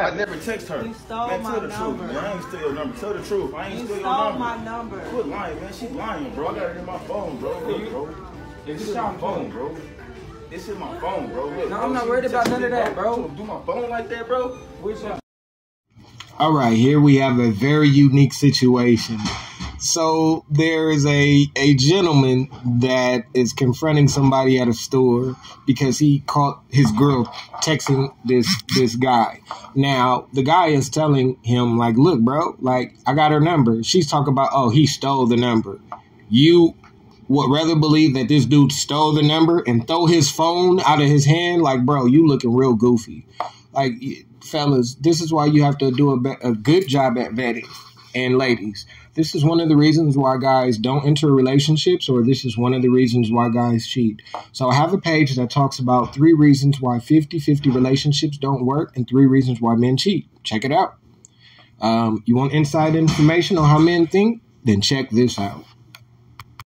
I never text her. You stole man, my tell the number. truth, man. I ain't steal your number. Tell the truth. I ain't You steal your number. You stole number. my number. Quit lying, man. She lying, bro. I got it in my phone, bro. Look, bro. This is my phone, bro. This is my phone, bro. Look, No, bro. I'm not worried about none of that, bro. Do my phone like that, bro? Which one? All right, here we have a very unique situation. So there is a a gentleman that is confronting somebody at a store because he caught his girl texting this this guy. Now the guy is telling him like, "Look, bro, like I got her number." She's talking about, "Oh, he stole the number." You would rather believe that this dude stole the number and throw his phone out of his hand? Like, bro, you looking real goofy. Like, fellas, this is why you have to do a, a good job at vetting. And ladies, this is one of the reasons why guys don't enter relationships, or this is one of the reasons why guys cheat. So I have a page that talks about three reasons why 50 50 relationships don't work and three reasons why men cheat. Check it out. Um, you want inside information on how men think? Then check this out.